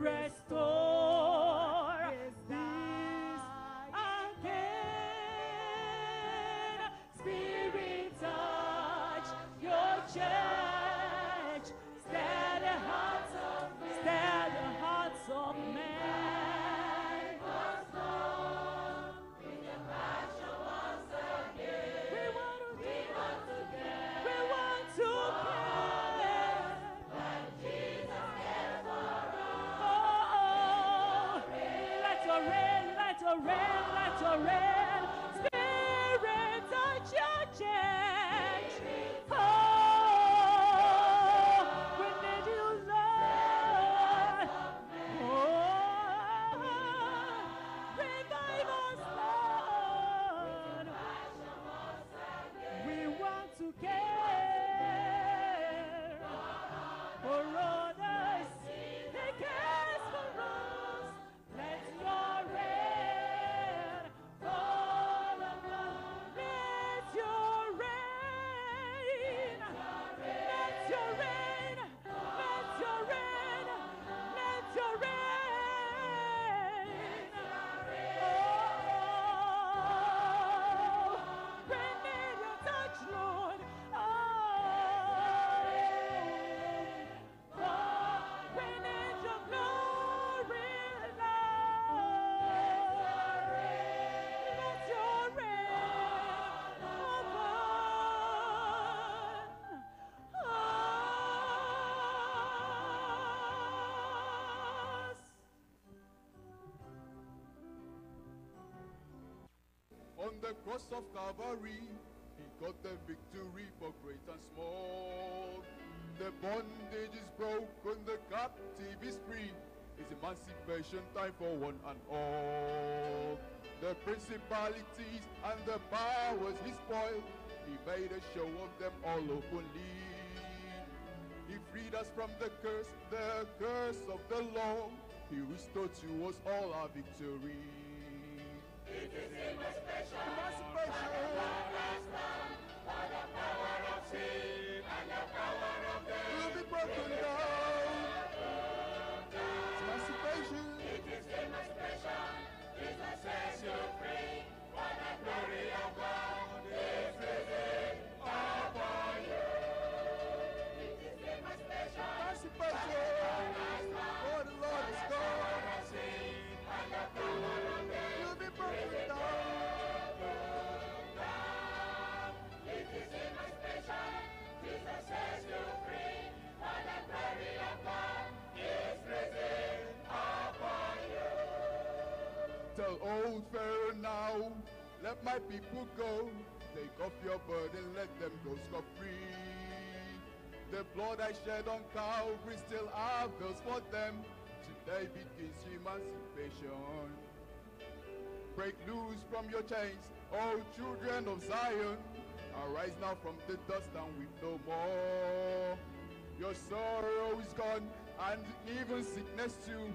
Restore rain, red, your rain, let your rain. Spirit, the cross of Calvary, he got the victory for great and small. The bondage is broken, the captive is free. It's emancipation time for one and all. The principalities and the powers he spoiled, he made a show of them all openly. He freed us from the curse, the curse of the law. He restored to us all our victory. will be broken Old Pharaoh now, let my people go. Take off your burden, let them go scot free. The blood I shed on Calvary still avails for them. Today begins emancipation. Break loose from your chains, O children of Zion. Arise now from the dust and weep no more. Your sorrow is gone, and even sickness too.